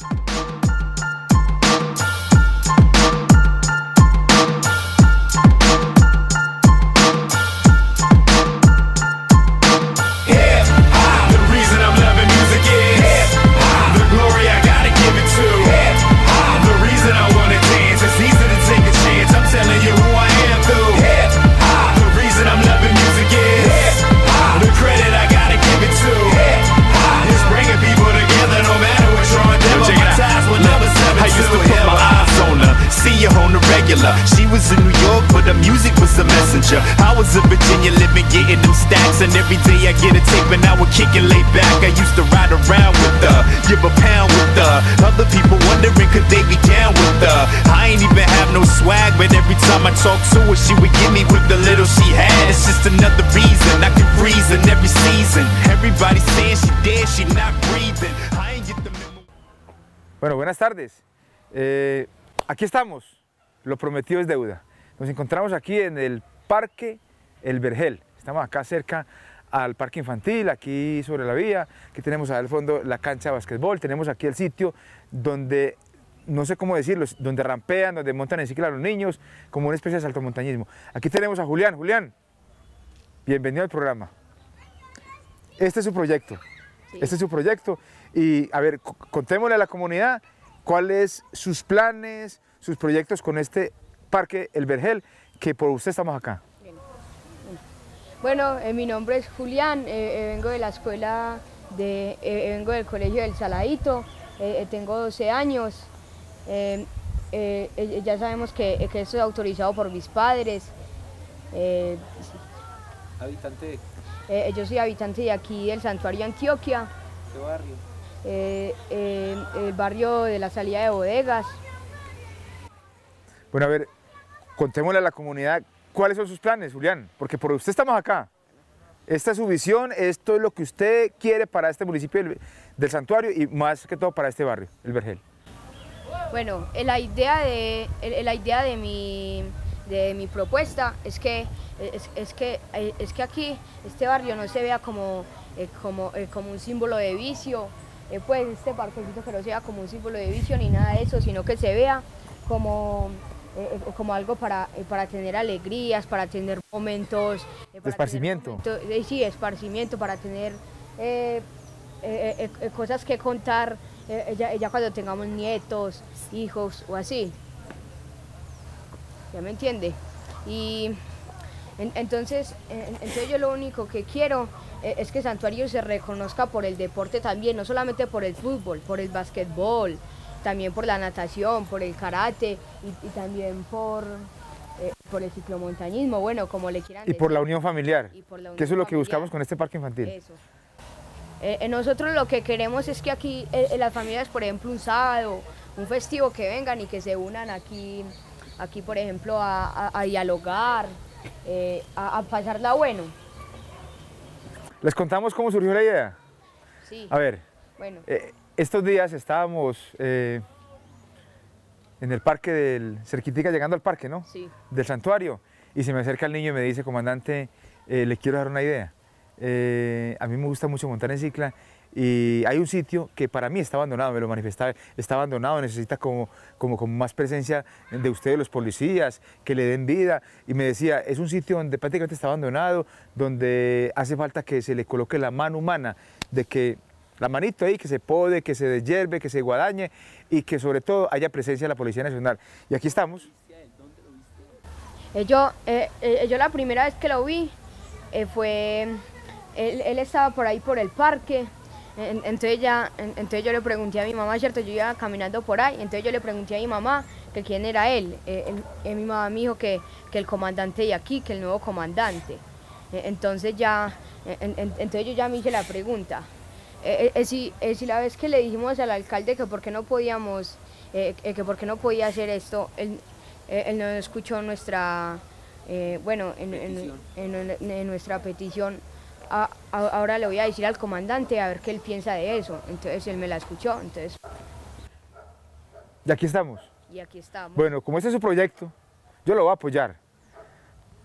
you Bueno, buenas tardes. Eh, aquí estamos. Lo prometido es deuda. Nos encontramos aquí en el Parque El Vergel. Estamos acá cerca al parque infantil, aquí sobre la vía. Aquí tenemos al fondo la cancha de básquetbol. Tenemos aquí el sitio donde, no sé cómo decirlo, donde rampean, donde montan en cicla a los niños, como una especie de saltomontañismo. Aquí tenemos a Julián. Julián, bienvenido al programa. Este es su proyecto. Este es su proyecto. Y a ver, contémosle a la comunidad cuáles sus planes, sus proyectos con este parque El Vergel, que por usted estamos acá. Bueno, eh, mi nombre es Julián, eh, eh, vengo de la escuela, de, vengo del colegio del Saladito, eh, eh, tengo 12 años. eh, eh, eh, ya sabemos que, eh, que esto es autorizado por mis padres. eh, Habitante eh, yo soy habitante de aquí del Santuario Antioquia, de barrio. eh, eh, el barrio de la salida de bodegas. Bueno, a ver, contémosle a la comunidad cuáles son sus planes, Julián, porque por usted estamos acá. Esta es su visión, esto es lo que usted quiere para este municipio del, santuario y más que todo para este barrio, El Vergel. Bueno, la idea de, la idea de mi, de mi propuesta es que, es, que, es que aquí este barrio no se vea como, eh, como, eh, como un símbolo de vicio, eh, pues este parquecito que no sea como un símbolo de vicio ni nada de eso, sino que se vea como, eh, eh, como algo para, eh, para tener alegrías, para tener momentos... eh, para tener esparcimiento. momentos- eh, sí, esparcimiento, para tener cosas que contar ya, ya cuando tengamos nietos, hijos o así. ¿Ya me entiende? Y en- entonces, en- entonces yo lo único que quiero es que Santuario se reconozca por el deporte también, no solamente por el fútbol, por el básquetbol, también por la natación, por el karate y, y también por, eh, por el ciclomontañismo, bueno, como le quieran Y por la decir. unión familiar, Y por la que eso es unión lo que buscamos con este parque infantil. Eso. Eh, eh, nosotros lo que queremos es que aquí eh, las familias, por ejemplo, un sábado, un festivo, que vengan y que se unan aquí, aquí por ejemplo, a, a- a dialogar, a, a pasarla bueno. Les contamos cómo surgió la idea. Sí, A ver, bueno. Eh, estos días estábamos eh, en el parque del Cerquitica, llegando al parque, ¿no? Sí. Del santuario. Y se me acerca el niño y me dice, comandante, eh, le quiero dar una idea. Eh, a mí me gusta mucho montar en cicla y hay un sitio que para mí está abandonado, me lo manifestaba, está abandonado, necesita como, como, como más presencia de ustedes, los policías, que le den vida. Y me decía, es un sitio donde prácticamente está abandonado, donde hace falta que se le coloque la mano humana, de que la manito ahí, que se pode, que se deshierve, que se guadañe y que sobre todo haya presencia de la Policía Nacional. Y aquí estamos. Eh, yo, eh, eh, yo la primera vez que lo vi fue, él, él estaba por ahí por el parque, en- entonces, ya, en- entonces yo le pregunté a mi mamá, ¿cierto? Yo iba caminando por ahí, entonces yo le pregunté a mi mamá que quién era él. Mi mamá me dijo que, que el comandante de aquí, que el nuevo comandante. Entonces ya, en- en- entonces yo ya me hice la pregunta. Eh, eh, eh, si, eh, si la vez que le dijimos al alcalde que por qué no podíamos, eh, que por qué no podía hacer esto, él, eh, él no escuchó nuestra, eh, bueno, en, en- Petición. en- en nuestra petición. A- a- ahora le voy a decir al comandante a ver qué él piensa de eso. Entonces él me la escuchó, entonces, Y aquí estamos. y aquí estamos. Bueno, como este es su proyecto, yo lo voy a apoyar.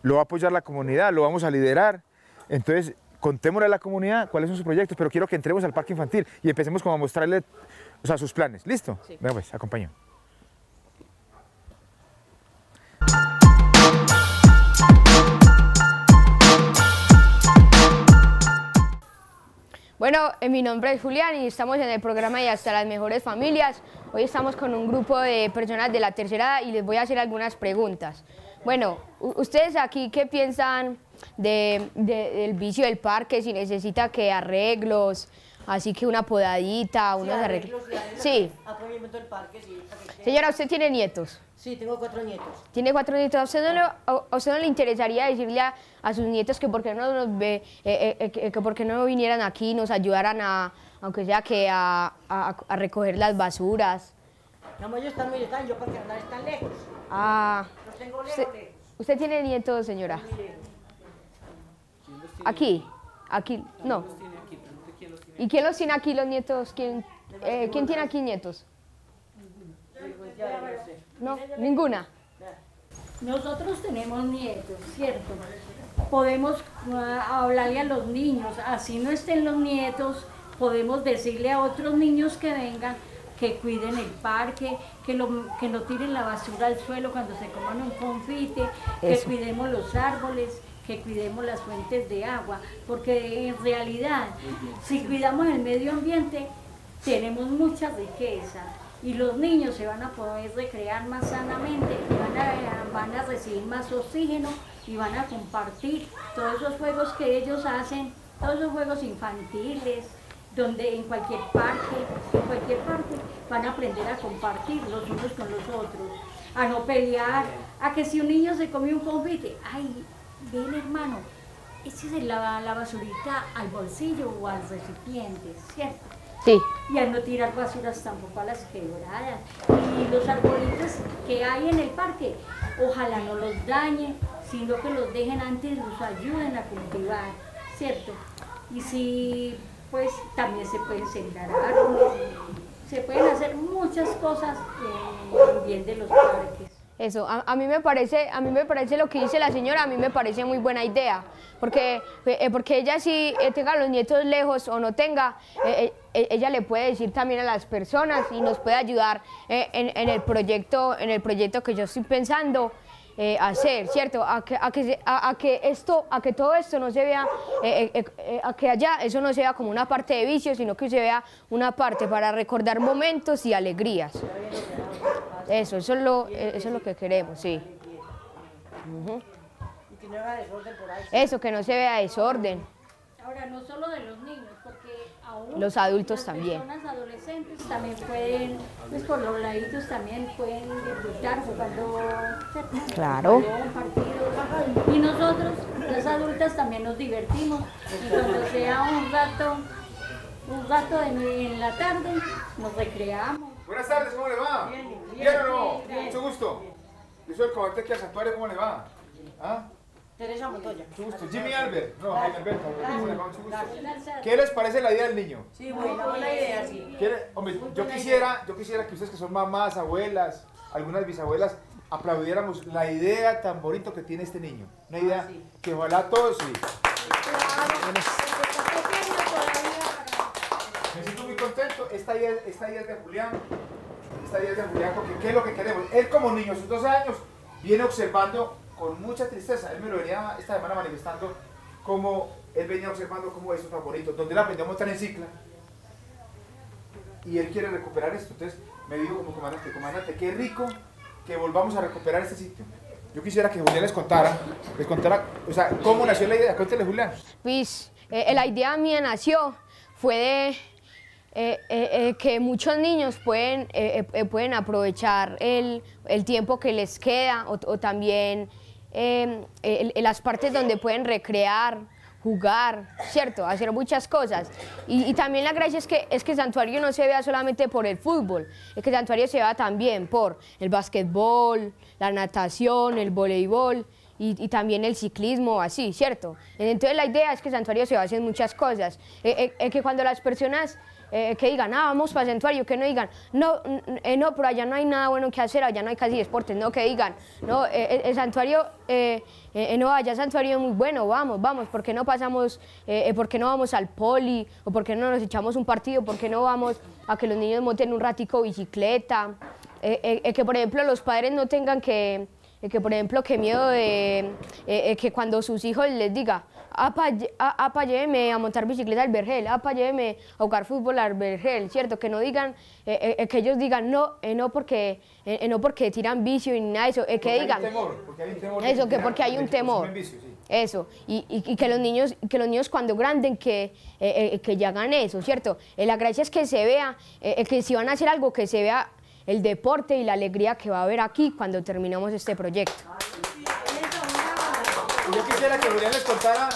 Lo va a apoyar la comunidad, lo vamos a liderar. Entonces, contémosle a la comunidad cuáles son sus proyectos, pero quiero que entremos al parque infantil y empecemos como a mostrarle o sea, sus planes. ¿Listo? Sí. Venga pues, acompaño. Bueno, eh, mi nombre es Julián y estamos en el programa de Hasta las Mejores Familias. Hoy estamos con un grupo de personas de la tercera edad y les voy a hacer algunas preguntas. Bueno, ustedes aquí, ¿qué piensan de- de- del vicio del parque? Si necesita que arreglos, así que una podadita, unos arreglos. Sí. Del parque, que Señora, ¿usted tiene nietos? Sí, tengo cuatro nietos. Tiene cuatro nietos. ¿A usted no le, a- usted no le interesaría decirle a, a sus nietos que por qué no nos ve, eh, eh, que, que por qué no vinieran aquí y nos ayudaran a, aunque sea que a, a- a recoger las basuras? No, ellos están muy lejanos, yo porque andar están lejos. Ah, tengo lejos, usted, lejos. usted tiene nietos, señora. Aquí, aquí, no. ¿Y quién los tiene aquí los nietos? ¿Quién, eh, ¿quién tiene aquí nietos? No, ninguna. Nosotros tenemos nietos, ¿cierto? Podemos ah, hablarle a los niños, así no estén los nietos, podemos decirle a otros niños que vengan que cuiden el parque, que, lo, que no tiren la basura al suelo cuando se coman un confite, que cuidemos los árboles, que cuidemos las fuentes de agua, porque en realidad, si cuidamos el medio ambiente, tenemos mucha riqueza y los niños se van a poder recrear más sanamente, van a, van a recibir más oxígeno y van a compartir todos esos juegos que ellos hacen, todos esos juegos infantiles, donde en cualquier parque, en cualquier parte, van a aprender a compartir los unos con los otros, a no pelear, a que si un niño se come un confite, ay, ven hermano, échese la, la basurita al bolsillo o al recipiente, ¿cierto? Sí. y al no tirar basuras tampoco a las quebradas. Y los arbolitos que hay en el parque, ojalá no los dañen, sino que los dejen antes, los ayuden a cultivar, ¿cierto? Y si, pues también se pueden sembrar árboles, se pueden hacer muchas cosas en el bien de los parques. Eso, a, a mí me parece, a mí me parece lo que dice la señora, a mí me parece muy buena idea, porque, eh, porque ella si eh, tenga los nietos lejos o no tenga, eh, eh, ella le puede decir también a las personas y nos puede ayudar eh, en, en el proyecto, en el proyecto que yo estoy pensando eh, hacer, ¿cierto? A que, a, que, se- a- a que esto, a que todo esto no se vea, eh, eh, eh, a que allá eso no se vea como una parte de vicio, sino que se vea una parte para recordar momentos y alegrías. Eso, eso es lo, eso es lo que queremos, sí. Y que no haga desorden por ahí. Eso, que no se vea desorden. Ahora, no solo de los niños, Los adultos las también. personas adolescentes también pueden, pues por los laditos también pueden disfrutar jugando. Claro. balón, partidos. Y nosotros, las adultas, también nos divertimos. Y cuando sea un rato, un rato en, en la tarde, nos recreamos. Buenas tardes, ¿cómo le va? Bien, ¿Bien o no? Mucho gusto. Yo soy el comandante aquí al santuario, ¿cómo le va? ¿Ah? Teresa Montoya. Mucho gusto. Jimmy Albert. No, Jaime Alberto. ¿cómo le va? Mucho gusto. Gracias. ¿Qué les parece la idea del niño? Sí, buena, buena idea, sí. ¿Quiere- Hombre, yo quisiera, yo quisiera que ustedes que son mamás, abuelas, algunas bisabuelas, aplaudiéramos la idea tan bonito que tiene este niño. Una idea sí. que ojalá todos sí. Me siento muy contento. Esta idea, esta idea es de Julián. Esta idea es de Julián porque ¿qué es lo que queremos? Él como niño, a sus 12 años, viene observando con mucha tristeza. Él me lo venía esta semana manifestando como él venía observando cómo eso tan bonito. Donde él aprendió a montar en cicla. Y él quiere recuperar esto. Entonces me dijo como comandante, comandante, qué rico que volvamos a recuperar este sitio. Yo quisiera que Julián les contara, les contara, o sea, cómo nació la idea. Cuéntele, Julián. Pues eh, la idea mía nació, fue de eh, eh, eh, que muchos niños pueden, eh, pueden aprovechar el, el tiempo que les queda o, o también eh, las partes donde pueden recrear, jugar, ¿cierto? Hacer muchas cosas. Y, y también la gracia es que, es que santuario no se vea solamente por el fútbol, es que santuario se vea también por el básquetbol, la natación, el voleibol y, y también el ciclismo, así, ¿cierto? Entonces la idea es que el santuario se base en muchas cosas, eh, eh, eh, que cuando las personas eh, que digan, ah, vamos para el santuario, que no digan, no, eh, no, pero allá no hay nada bueno que hacer, allá no hay casi deportes, no, que digan, no, eh, eh, el santuario, no, allá santuario es muy bueno, vamos, vamos, ¿por qué no pasamos, por qué no vamos al poli, o por qué no nos echamos un partido, por qué no vamos a que los niños monten un ratico bicicleta, que por ejemplo los padres no tengan que, que por ejemplo, que miedo de que cuando sus hijos les diga, apa, apa, lléveme a montar bicicleta al vergel, apa, lléveme a jugar fútbol al vergel, ¿cierto? Que no digan, eh, eh, eh, que ellos digan no, eh, no porque no porque tiran vicio y nada de eso, eh, que digan, porque hay un temor. eso, que porque hay un temor. Eso, y, y- y que los niños, que los niños cuando granden que, eh, eh, que ya hagan eso, ¿cierto? Eh, la gracia es que se vea, que si van a hacer algo, que se vea el deporte y la alegría que va a haber aquí cuando terminemos este proyecto. Yo quisiera que Julián les contara,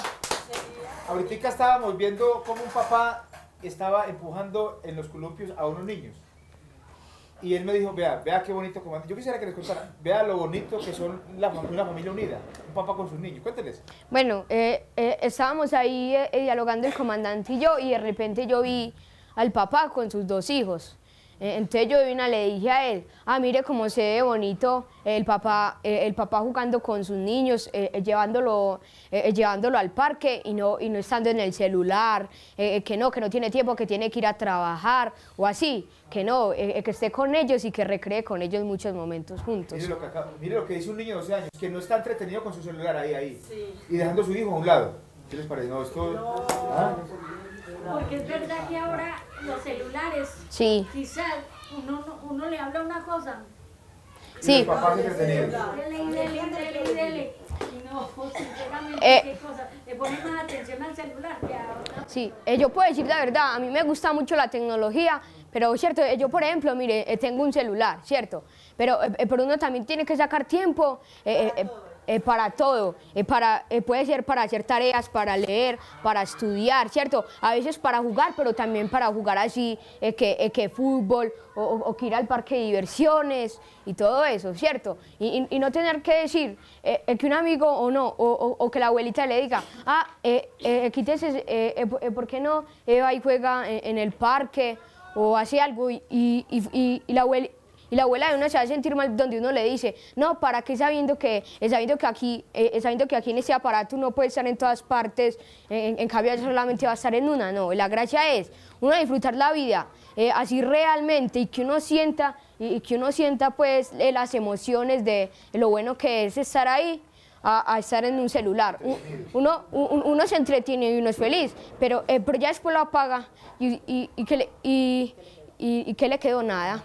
ahorita estábamos viendo cómo un papá estaba empujando en los columpios a unos niños. Y él me dijo, vea, vea qué bonito comando. Yo quisiera que les contara, vea lo bonito que son la, una familia unida, un papá con sus niños. Cuénteles. Bueno, eh, eh, estábamos ahí eh, dialogando el comandante y yo, y de repente yo vi al papá con sus dos hijos. Eh, entonces yo de una le dije a él, ah, mire cómo se ve bonito el papá, eh, el papá jugando con sus niños, eh, llevándolo, eh, llevándolo al parque y no, y no estando en el celular, eh, que no, que no tiene tiempo, que tiene que ir a trabajar o así, que no, que esté con ellos y que recree con ellos muchos momentos juntos. Mire lo, que acaba- mire lo que dice un niño de 12 años, que no está entretenido con su celular ahí, ahí. Y dejando a su hijo a un lado. ¿Qué les parece? No, esto... ¿Ah? Porque es verdad que ahora los celulares, Sí, quizás uno, no- uno le habla una cosa, Y sí. Eh. Sí, eh, yo puedo decir la verdad, a mí me gusta mucho la tecnología, pero cierto, eh, yo por ejemplo, mire, eh, tengo un celular, ¿cierto? Pero, eh, pero uno también tiene que sacar tiempo eh, eh, eh, para todo, eh, para, eh, puede ser para hacer tareas, para leer, para estudiar, ¿cierto? A veces para jugar, pero también para jugar así, eh, que, eh, que fútbol o, que ir al parque de diversiones y todo eso, ¿cierto? Y, no tener que decir que un amigo o no, o, que la abuelita le diga, ah, quítese, ¿por qué no va y juega en, el parque o hace algo y- y la abuelita... Y la abuela de uno se va a sentir mal donde uno le dice, no, ¿para qué sabiendo que, eh, sabiendo que, aquí, eh, sabiendo que aquí en este aparato uno puede estar en todas partes, eh, en, en cambio solamente va a estar en una? No, la gracia es uno disfrutar la vida eh, así realmente y que uno sienta, y, que uno sienta pues eh, las emociones de lo bueno que es estar ahí a, estar en un celular. Uno, un- uno se entretiene y uno es feliz, pero, eh, pero ya después lo apaga y, y, que y- y que le quedó nada.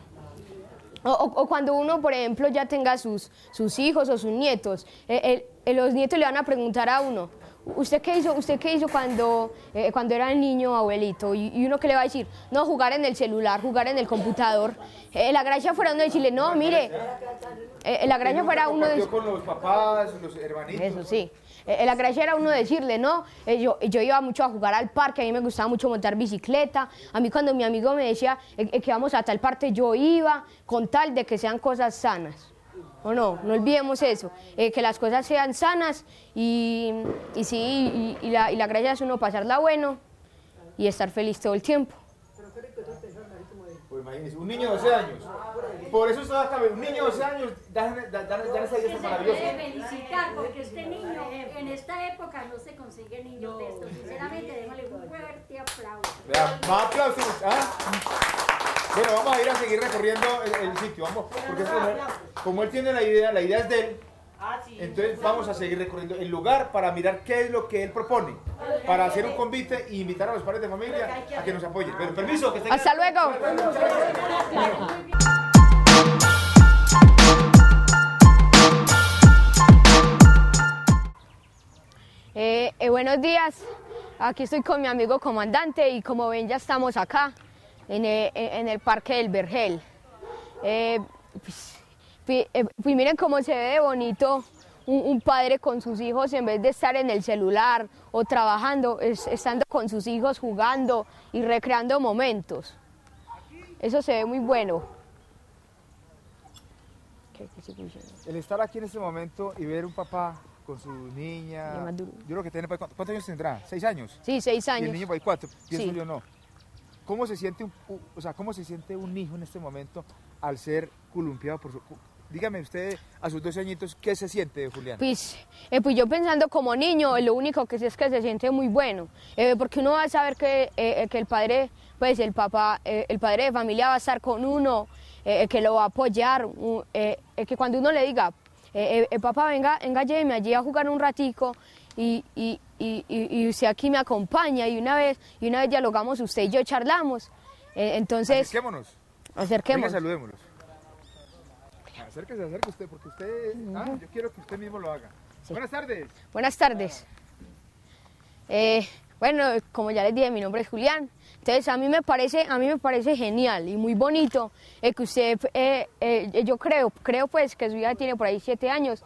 O, o- o cuando uno, por ejemplo, ya tenga sus, sus hijos o sus nietos, eh, eh, los nietos le van a preguntar a uno, ¿usted qué hizo, usted qué hizo cuando, eh, cuando era niño abuelito? Y, y uno que le va a decir, no, jugar en el celular, jugar en el computador. Eh, la gracia fuera uno decirle, no, mire, la gracia fuera uno decirle... con los papás, los hermanitos. Eso sí. Eh, la gracia era uno decirle, ¿no? Eh, yo, yo iba mucho a jugar al parque, a mí me gustaba mucho montar bicicleta. A mí cuando mi amigo me decía eh, eh, que vamos a tal parte, yo iba con tal de que sean cosas sanas. ¿O no? No olvidemos eso, que las cosas sean sanas y, sí, y, la, y la gracia es uno pasarla bueno y estar feliz todo el tiempo. Pues imagínense, un niño de 12 años. Por eso estaba acá, un niño de 12 años, dan, dan, dan, dan esa idea se maravillosa. puede felicitar porque este niño en esta época no se consigue niños de estos. Sinceramente, démosle un fuerte aplauso. Vean, más aplausos. ¿ah? Bueno, vamos a ir a seguir recorriendo el, el sitio, vamos, porque como, como él tiene la idea, la idea es de él, entonces vamos a seguir recorriendo el lugar para mirar qué es lo que él propone, para hacer un convite e invitar a los padres de familia a que nos apoyen. Pero permiso, que estén Hasta luego. Eh, eh, buenos días, aquí estoy con mi amigo comandante y como ven ya estamos acá en el, en el Parque del Vergel. Eh, pues, eh, pues miren cómo se ve bonito un, un padre con sus hijos en vez de estar en el celular o trabajando, es- estando con sus hijos jugando y recreando momentos. Eso se ve muy bueno. El estar aquí en este momento y ver un papá con su niña, yo creo que tiene, ¿cuántos años tendrá? ¿Seis años? Sí, seis Y el años. niño por ahí cuatro, pienso Sí. yo no. ¿cómo se siente un, o sea, cómo se siente un hijo en este momento al ser columpiado por su... Dígame usted, a sus 12 añitos, ¿qué se siente, Julián? Pues, eh, pues yo pensando como niño, lo único que sé es que se siente muy bueno, eh, porque uno va a saber que, eh, eh, que el padre, pues el papá, eh, el padre de familia va a estar con uno, eh, que lo va a apoyar, que cuando uno le diga, eh, eh, eh, papá, venga, venga, lléveme allí a jugar un ratico y, y, y, usted aquí me acompaña y una vez, y una vez dialogamos usted y yo charlamos, entonces Acerquémonos. Venga, acerquemos. saludémonos. Acérquese, acérquese usted, porque usted... Ah, yo quiero que usted mismo lo haga. Buenas tardes. Buenas tardes. Eh, bueno, como ya les dije, mi nombre es Julián. Entonces, a mí me parece, a mí me parece genial y muy bonito eh, que usted, eh, eh, yo creo, creo pues que su hija tiene por ahí siete años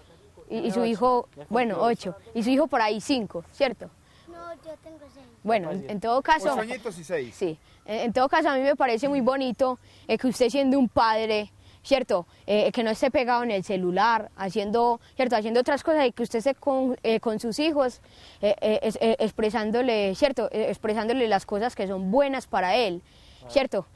y, y su hijo, bueno, ocho, y su hijo por ahí cinco, ¿cierto? No, yo tengo seis. Bueno, en, en todo caso, Ocho añitos y seis. sí, en, en todo caso a mí me parece muy bonito eh, que usted siendo un padre, ¿cierto? Eh, que no esté pegado en el celular, haciendo, ¿cierto? Haciendo otras cosas y que usted esté con, eh, con sus hijos, eh, eh, eh, expresándole, ¿cierto? Expresándole las cosas que son buenas para él, ¿cierto?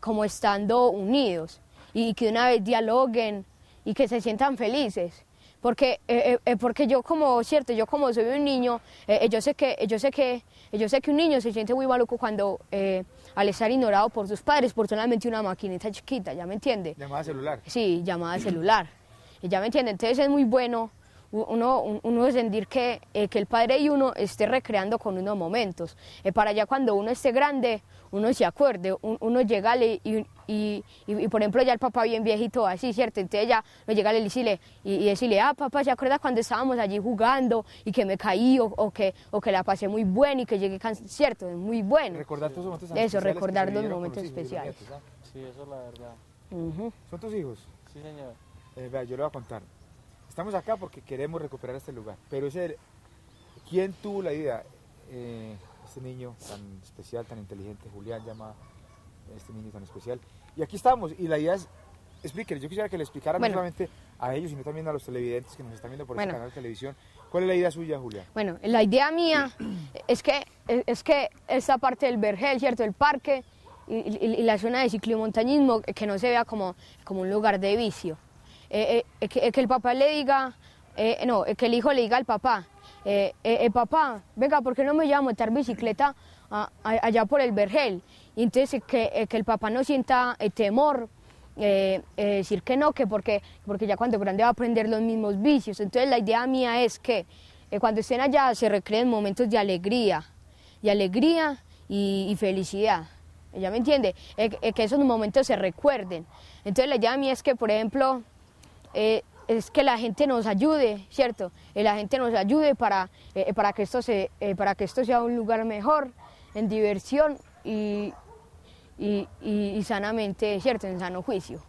Como estando unidos y que una vez dialoguen y que se sientan felices. Porque, eh, eh, eh, porque yo como, cierto, yo como soy un niño, eh, eh, yo sé que, eh, yo sé que, yo sé que un niño se siente muy maluco cuando al estar ignorado por sus padres por solamente una maquinita chiquita, ¿ya me entiende? Llamada celular. Sí, llamada celular. Ya me entiende, entonces es muy bueno uno, un- uno sentir que, que el padre y uno esté recreando con unos momentos. Para allá cuando uno esté grande, uno se acuerde, un- uno llega y, y, y, y, por ejemplo ya el papá bien viejito así, ¿cierto? Entonces ya no llega y decirle, y, y decirle, ah papá, ¿se acuerda cuando estábamos allí jugando y que me caí o, o que, o que la pasé muy bueno y que llegué cansado? ¿Cierto? Es muy bueno. Recordar tus momentos Eso, especiales que recordar los momentos los hijos y los especiales. nietos, ¿ah? Sí, eso es la verdad. ¿Son tus hijos? Sí, señor. Eh, vea, yo le voy a contar. Estamos acá porque queremos recuperar este lugar. Pero ese, ¿quién tuvo la idea? Eh, este niño tan especial, tan inteligente, Julián llama a este niño tan especial. Y aquí estamos. Y la idea es, explíquenle, yo quisiera que le explicara Bueno. no solamente a ellos, sino también a los televidentes que nos están viendo por Bueno. este canal de televisión. ¿Cuál es la idea suya, Julián? Bueno, la idea mía es que, es que esta parte del vergel, ¿cierto? El parque y, y- y la zona de ciclomontañismo, que no se vea como, como un lugar de vicio. Eh, eh, que, que el papá le diga, eh, no, que el hijo le diga al papá, eh, eh, eh, papá, venga, ¿por qué no me lleva a montar bicicleta a- allá por el vergel? Y entonces que, eh, que el papá no sienta eh, temor eh, eh, decir que no, que porque, porque ya cuando grande va a aprender los mismos vicios. Entonces la idea mía es que eh, cuando estén allá se recreen momentos de alegría, y alegría y, felicidad. ¿Ya me entiende? Eh, eh, que esos momentos se recuerden. Entonces la idea mía es que, por ejemplo, eh, es que la gente nos ayude, ¿cierto? Eh, la gente nos ayude para, eh, para, que esto se, eh, para que esto sea un lugar mejor, en diversión y, y, y- sanamente, ¿cierto? En sano juicio.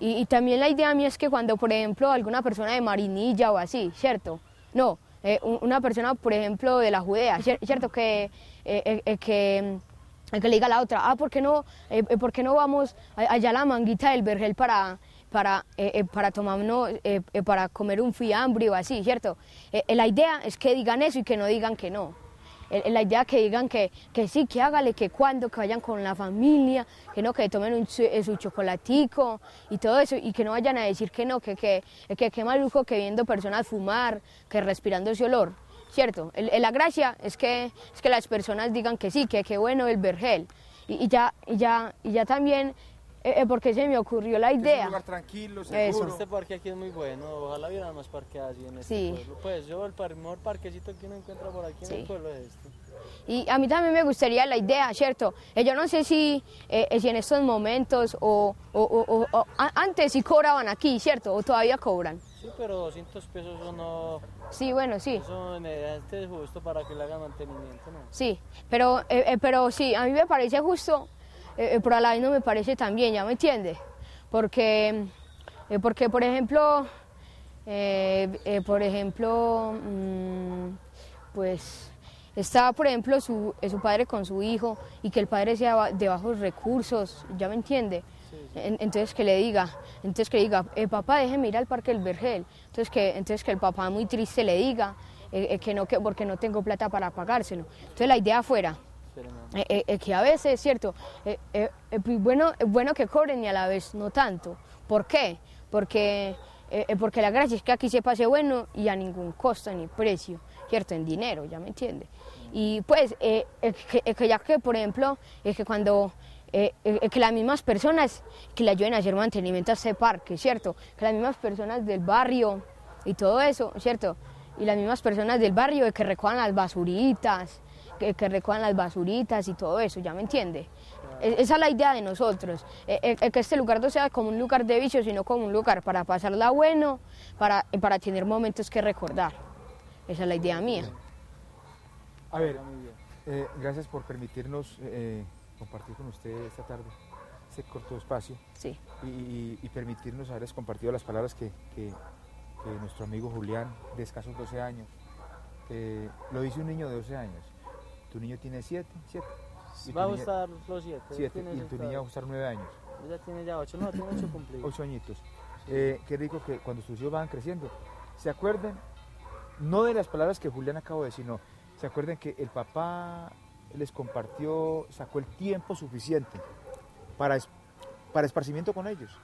Y, y también la idea mía es que cuando, por ejemplo, alguna persona de Marinilla o así, ¿cierto? No, eh, un- una persona, por ejemplo, de la Judea, cier- ¿cierto? Que, eh, eh, que, que le diga a la otra, ah, ¿por qué no, ¿por qué no vamos allá a la manguita del vergel para, para, para tomarnos, para comer un fiambre o así, ¿cierto? La idea es que digan eso y que no digan que no. Eh, La idea que digan que, que sí, que hágale, que cuando, que vayan con la familia, que no, que tomen un, su, eh, chocolatico y todo eso, y que no vayan a decir que no, que que, que, que maluco que viendo personas fumar, que respirando ese olor, ¿cierto? La gracia es que, es que las personas digan que sí, que qué bueno el vergel, y, y ya, y, ya, y ya también, eh, eh, porque se me ocurrió la Es un idea. lugar tranquilo, Eso. seguro. Este parque aquí es muy bueno, ojalá hubiera más parques así en este Sí. pueblo. Pues yo el par- mejor parquecito que uno encuentra por aquí en el pueblo es este. Y a mí también me gustaría la idea, ¿cierto? Eh, yo no sé si, eh, si en estos momentos o, o- o- o- o a- antes sí cobraban aquí, ¿cierto? O todavía cobran. Sí, pero 200 pesos eso no, Sí, bueno, sí. eso este es justo para que le hagan mantenimiento, ¿no? Sí, pero, pero sí, a mí me parece justo, eh, eh, pero a la vez no me parece tan bien, ¿ya me entiende? Porque, eh, porque por ejemplo, eh, eh, por ejemplo, mm, pues está, por ejemplo, su, eh, su padre con su hijo y que el padre sea de bajos recursos, ¿ya me entiende? En- Entonces que le diga, entonces que le diga, eh, papá, déjeme ir al Parque del Vergel. Entonces que, entonces que el papá muy triste le diga eh, eh, que no, que porque no tengo plata para pagárselo. Entonces la idea fuera Esperemos. eh, eh, que a veces, ¿cierto? Eh, eh, eh, pues bueno, es bueno que cobren y a la vez no tanto. ¿Por qué? Porque, eh, porque la gracia es que aquí se pase bueno y a ningún costo ni precio, ¿cierto? En dinero, ¿ya me entiende? Y pues, eh, que, que ya que, por ejemplo, es que cuando... que las mismas personas que le ayuden a hacer mantenimiento a este parque, ¿cierto? Que las mismas personas del barrio y todo eso, ¿cierto? Y las mismas personas del barrio que recojan las basuritas, que, que recojan las basuritas y todo eso, ¿ya me entiende? Esa es la idea de nosotros, eh, eh, que este lugar no sea como un lugar de vicio, sino como un lugar para pasarla bueno, para, eh, para tener momentos que recordar. Esa es la idea mía. A ver, eh, gracias por permitirnos eh, compartir con usted esta tarde este corto espacio Sí, y, permitirnos haberles compartido las palabras que, que- que nuestro amigo Julián, de escasos 12 años, eh, lo dice un niño de 12 años. Tu niño tiene 7, 7. Va a gustar los 7. 7 y tu niña va a gustar 9 años, Ella tiene ya 8, no, tiene 8 cumplidos. 8 añitos. Eh, qué rico que cuando sus hijos van creciendo, se acuerden, no de las palabras que Julián acabó de decir, no, se acuerden que el papá les compartió, sacó el tiempo suficiente para, para esparcimiento con ellos.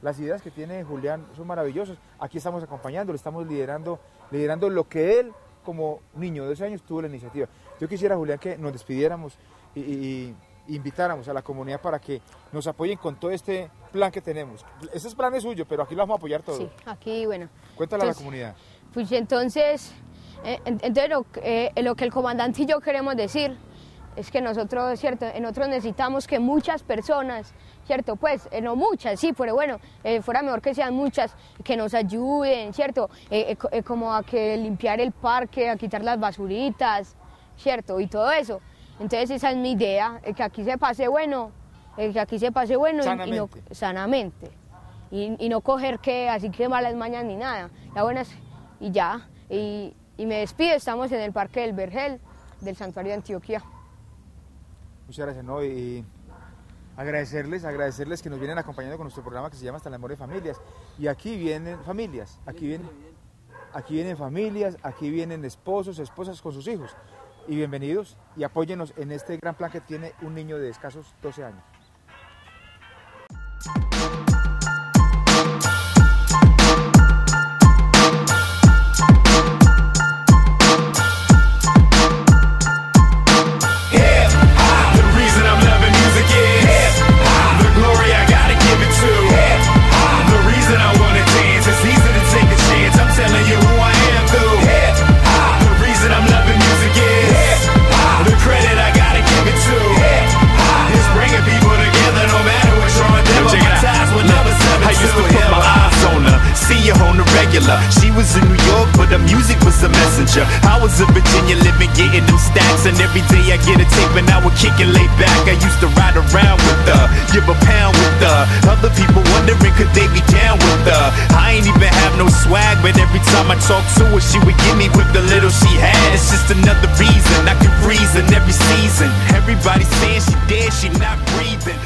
Las ideas que tiene Julián son maravillosas. Aquí estamos acompañándolo, estamos liderando, liderando lo que él, como niño de 12 años, tuvo la iniciativa. Yo quisiera, Julián, que nos despidiéramos y, y- y invitáramos a la comunidad para que nos apoyen con todo este plan que tenemos. Ese plan es suyo, pero aquí lo vamos a apoyar todo. sí, aquí, bueno. Cuéntale a la comunidad. Pues entonces, eh, en- entonces lo, que- eh, lo que el comandante y yo queremos decir es que nosotros, ¿cierto? Eh, Nosotros necesitamos que muchas personas, ¿cierto? Pues, eh, no muchas, sí, pero bueno, eh, fuera mejor que sean muchas, que nos ayuden, ¿cierto? Eh, eh, co- eh, como a que limpiar el parque, a quitar las basuritas, ¿cierto? Y todo eso. Entonces esa es mi idea, que aquí se pase bueno, eh, que aquí se pase bueno y- y, no, Sanamente. y no coger que así que malas mañas ni nada. La buena es- y ya. Y, y me despido, estamos en el Parque del Vergel del Santuario de Antioquia. Muchas gracias, ¿no? Y agradecerles, agradecerles que nos vienen acompañando con nuestro programa que se llama Hasta el Amor de Familias. Y aquí vienen familias, aquí vienen, aquí vienen familias, aquí vienen esposos, esposas con sus hijos. Y bienvenidos y apóyenos en este gran plan que tiene un niño de escasos 12 años. Regular. She was in New York, but the music was a messenger. I was in Virginia, living, getting them stacks, and every day I get a tape and I would kick it laid back. I used to ride around with her, give a pound with her. Other people wondering could they be down with her. I ain't even have no swag, but every time I talk to her, she would give me with the little she had. It's just another reason I can freeze in every season. Everybody saying she dead, she not breathing.